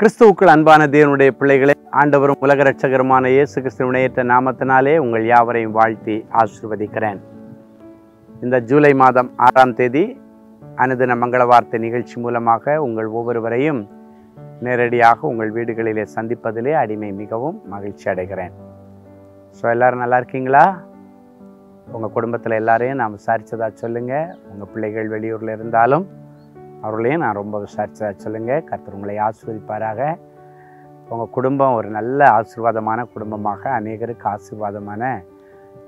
கிறிஸ்துவுக்குள் அன்பான தேவனுடைய பிள்ளைகளே ஆண்டவரும் உலக ரட்சகருமான இயேசு கிறிஸ்துவனையற்ற நாமத்தினாலே உங்கள் யாவரையும் வாழ்த்தி ஆசிர்வதிக்கிறேன். இந்த ஜூலை மாதம் ஆறாம் தேதி அனுதின மங்கள வார்த்தை நிகழ்ச்சி மூலமாக உங்கள் ஒவ்வொருவரையும் நேரடியாக உங்கள் வீடுகளிலே சந்திப்பதிலே அடிமை மிகவும் மகிழ்ச்சி அடைகிறேன். ஸோ எல்லோரும் நல்லா இருக்கீங்களா? உங்கள் குடும்பத்தில் எல்லாரையும் நான் விசாரித்ததாக சொல்லுங்கள் உங்கள் பிள்ளைகள் வெளியூரில் இருந்தாலும் அவர்களையும் நான் ரொம்ப விசாரித்ததா சொல்லுங்கள் கர்த்தர் உங்களை ஆசீர்வதிப்பாராக. உங்கள் குடும்பம் ஒரு நல்ல ஆசீர்வாதமான குடும்பமாக அநேகருக்கு ஆசீர்வாதமான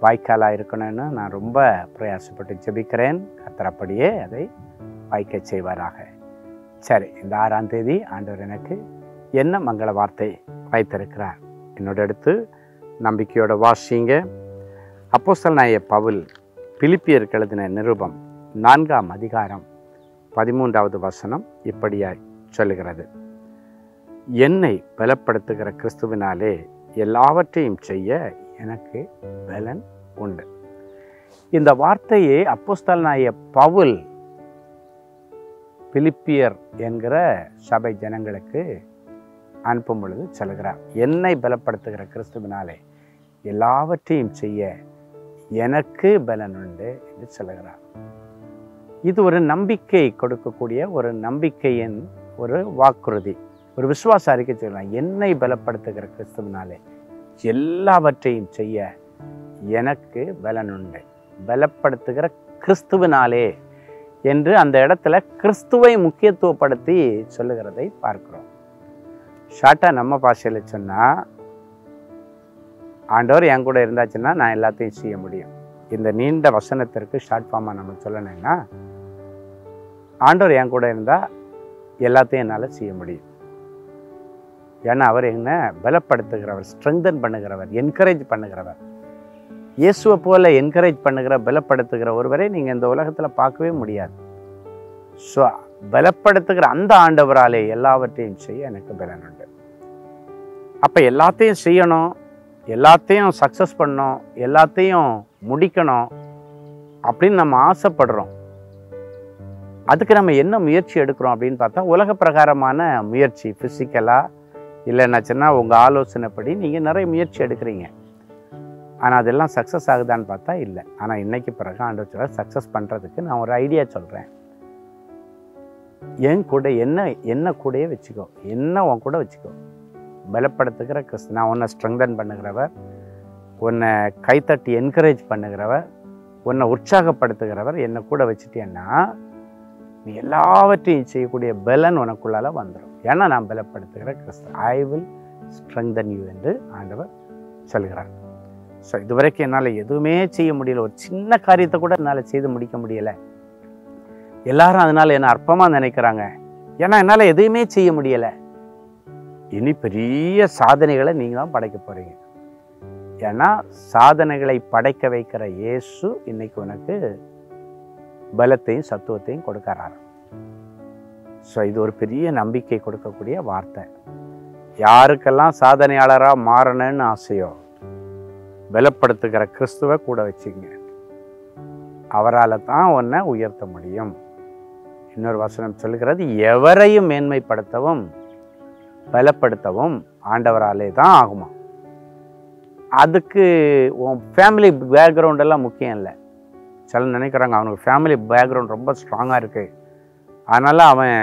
வாய்க்காலாக இருக்கணும்னு நான் ரொம்ப பிரயாசப்பட்டு ஜெபிக்கிறேன். கர்த்தர் அப்படியே அதை வாய்க்க செய்வாராக. சரி இந்த ஆறாம் தேதி ஆண்டவர் எனக்கு என்ன மங்கள வார்த்தை வைத்திருக்கிறார்? என்னோட எடுத்து நம்பிக்கையோட வாசிங்க. அப்போஸ்தலன் நாய பவுல் பிலிப்பியருக்கு எழுதின நிருபம் நான்காம் அதிகாரம் பதிமூன்றாவது வசனம் இப்படியாய் சொல்லுகிறது. என்னை பலப்படுத்துகிற கிறிஸ்துவினாலே எல்லாவற்றையும் செய்ய எனக்கு பலன் உண்டு. இந்த வார்த்தையை அப்போஸ்தலனாய பவுல் பிலிப்பியர் என்கிற சபை ஜனங்களுக்கு அனுப்பும் பொழுது சொல்கிறார் என்னை பலப்படுத்துகிற கிறிஸ்துவினாலே எல்லாவற்றையும் செய்ய எனக்கு பலன் உண்டு என்று சொல்லுகிறார். இது ஒரு நம்பிக்கை கொடுக்கக்கூடிய ஒரு நம்பிக்கையின் ஒரு வாக்குறுதி. ஒரு விசுவாச அறிக்கை சொல்லலாம் என்னை பலப்படுத்துகிற கிறிஸ்துவனாலே எல்லாவற்றையும் செய்ய எனக்கு பலன் உண்டு பலப்படுத்துகிற கிறிஸ்துவினாலே என்று அந்த இடத்துல கிறிஸ்துவை முக்கியத்துவப்படுத்தி சொல்லுகிறதை பார்க்கிறோம். ஷார்ட்டாக நம்ம பாஷையில் சொன்னால் ஆண்டவர் என் கூட இருந்தாச்சுன்னா நான் எல்லாத்தையும் செய்ய முடியும். இந்த நீண்ட வசனத்திற்கு ஷார்ட் ஃபார்மாக நம்ம சொல்லணும்னா ஆண்டவர் என் கூட இருந்தால் எல்லாத்தையும் என்னால் செய்ய முடியும். ஏன்னா அவர் என்ன பலப்படுத்துகிறவர் ஸ்ட்ரெங்தன் பண்ணுகிறவர் என்கரேஜ் பண்ணுகிறவர். இயேசுவை போல என்கரேஜ் பண்ணுகிற பலப்படுத்துகிற ஒருவரை நீங்கள் இந்த உலகத்தில் பார்க்கவே முடியாது. ஸோ பலப்படுத்துகிற அந்த ஆண்டவராலே எல்லாவற்றையும் செய்ய எனக்கு பலன் உண்டு. அப்போ எல்லாத்தையும் செய்யணும் எல்லாத்தையும் சக்ஸஸ் பண்ணணும் எல்லாத்தையும் முடிக்கணும் அப்படின்னு நம்ம ஆசைப்படுறோம். அதுக்கு நம்ம என்ன முயற்சி எடுக்கிறோம் அப்படின்னு பார்த்தா உலக பிரகாரமான முயற்சி ஃபிசிக்கலாக இல்லைன்னாச்சுன்னா உங்கள் ஆலோசனைப்படி நீங்கள் நிறைய முயற்சி எடுக்கிறீங்க. ஆனால் அதெல்லாம் சக்ஸஸ் ஆகுதான்னு பார்த்தா இல்லை. ஆனால் இன்னைக்கு பிறகு ஆண்டு சொல்ல சக்ஸஸ் பண்ணுறதுக்கு நான் ஒரு ஐடியா சொல்கிறேன் என் கூட என்ன என்ன கூடயே வச்சுக்கோ. என்ன உன் கூட வச்சுக்கோ. பலப்படுத்துகிற கிறிஸ்து நான் உன்னை ஸ்ட்ரெங்தன் பண்ணுகிறவர் உன்னை கைத்தட்டி என்கரேஜ் பண்ணுகிறவர் உன்னை உற்சாகப்படுத்துகிறவர் என்னை கூட வச்சுட்டேன்னா நீ எல்லாவற்றையும் செய்யக்கூடிய பலன் உனக்குள்ளால வந்துடும் ஏன்னா நான் பலப்படுத்துகிற கிறிஸ்து. ஐ வில் ஸ்ட்ரெங்தன் யூ என்று ஆண்டவர் சொல்கிறார். ஸோ இதுவரைக்கும் என்னால் எதுவுமே செய்ய முடியல. ஒரு சின்ன காரியத்தை கூட என்னால் செய்து முடிக்க முடியலை. எல்லாரும் அதனால் என்னை அற்பமாக நினைக்கிறாங்க? ஏன்னா என்னால் எதுவுமே செய்ய முடியலை. இனி பெரிய சாதனைகளை நீங்கள் தான் படைக்க போகிறீங்க ஏன்னா சாதனைகளை படைக்க வைக்கிற இயேசு இன்னைக்கு உனக்கு பலத்தையும் சத்துவத்தையும் கொடுக்கறாரு. ஸோ இது ஒரு பெரிய நம்பிக்கை கொடுக்கக்கூடிய வார்த்தை. யாருக்கெல்லாம் சாதனையாளராக மாறணும்னு ஆசையோ பலப்படுத்துகிற கிறிஸ்துவை கூட வச்சுங்க அவரால் தான் உன்னை உயர்த்த முடியும். இன்னொரு வசனம் சொல்லுகிறது எவரையும் மேன்மைப்படுத்தவும் பலப்படுத்தவும் ஆண்டவராலே தான் ஆகுமா? அதுக்கு உன் ஃபேமிலி பேக்ரவுண்டெல்லாம் முக்கியம் இல்லை. சில நினைக்கிறாங்க அவனுக்கு ஃபேமிலி பேக்ரவுண்ட் ரொம்ப ஸ்ட்ராங்காக இருக்குது அதனால் அவன்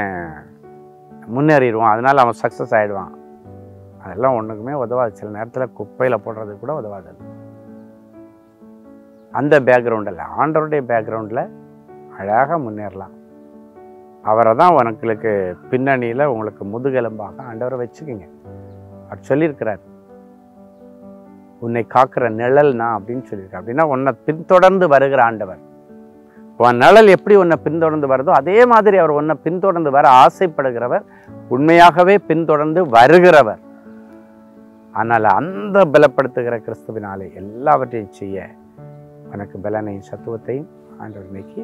முன்னேறிடுவான். அதனால் அவன் சக்ஸஸ் ஆகிடுவான் அதெல்லாம் ஒன்றுக்குமே உதவாது. சில நேரத்தில் குப்பையில் போடுறது கூட உதவாது. அந்த பேக்ரவுண்டில் ஆண்டவருடைய பேக்ரவுண்டில் அழகாக முன்னேறலாம். அவரை தான் உனக்கு பின்னணியில் உங்களுக்கு முதுகெலும்பாக ஆண்டவரை வச்சுக்கோங்க. அவர் சொல்லியிருக்கிறார் உன்னை காக்கிற நிழல் நான் அப்படின்னு சொல்லியிருக்கேன் அப்படின்னா உன்னை பின்தொடர்ந்து வருகிற ஆண்டவர். உன் நிழல் எப்படி உன்னை பின்தொடர்ந்து வருதோ அதே மாதிரி அவர் உன்னை பின்தொடர்ந்து வர ஆசைப்படுகிறவர் உண்மையாகவே பின்தொடர்ந்து வருகிறவர். ஆனால் அந்த பலப்படுத்துகிற கிறிஸ்துவினாலே எல்லாவற்றையும் செய்ய உனக்கு பலனையும் சத்துவத்தையும் ஆண்டவர் இன்னைக்கு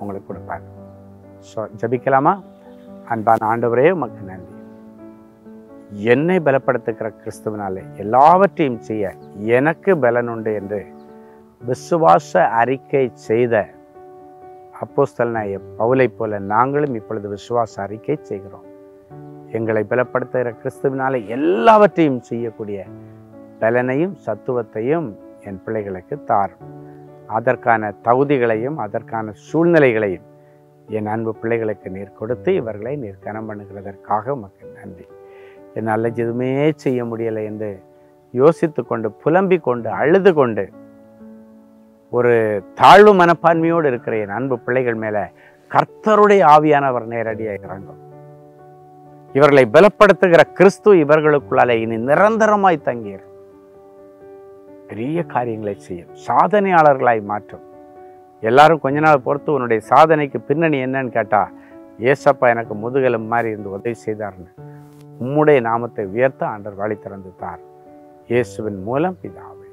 உங்களுக்கு கொடுப்பார். ஸோ ஜபிக்கலாமா? அன்பான ஆண்டவரே உமக்கு நன்றி. என்னை பலப்படுத்துகிற கிறிஸ்துவனாலே எல்லாவற்றையும் செய்ய எனக்கு பலன் உண்டு என்று விசுவாச அறிக்கை செய்த அப்போஸ்தலனாய பவுலை போல நாங்களும் இப்பொழுது விசுவாச அறிக்கை செய்கிறோம். எங்களை பலப்படுத்துகிற கிறிஸ்துவினாலே எல்லாவற்றையும் செய்யக்கூடிய பலனையும் சத்துவத்தையும் என் பிள்ளைகளுக்கு தாரும். அதற்கான தகுதிகளையும் அதற்கான சூழ்நிலைகளையும் என் அன்பு பிள்ளைகளுக்கு நீர் கொடுத்து இவர்களை நீர் கனம் பண்ணுகிறதற்காக உமக்கு நன்றி. என்னால் எதுவுமே செய்ய முடியலை என்று யோசித்து கொண்டு புலம்பிக் கொண்டு அழுது கொண்டு ஒரு தாழ்வு மனப்பான்மையோடு இருக்கிற என் அன்பு பிள்ளைகள் மேல கர்த்தருடைய ஆவியானவர் நேரடியாக இறங்கும். இவர்களை பலப்படுத்துகிற கிறிஸ்து இவர்களுக்குள்ளாலே இனி நிரந்தரமாய் தங்கியிரும் பெரிய காரியங்களை செய்யும். சாதனையாளர்களாய் மாற்றும். எல்லாரும் கொஞ்ச நாள் பொறுத்து உன்னுடைய சாதனைக்கு பின்னணி என்னன்னு கேட்டா ஏசப்பா எனக்கு முதுகெலும் மாதிரி இருந்து உதவி செய்தார்னு. உம்முடைய நாமத்தை உயர்த்த ஆண்டர் வழி திறந்து தார். இயேசுவின் மூலம் பிதாவே.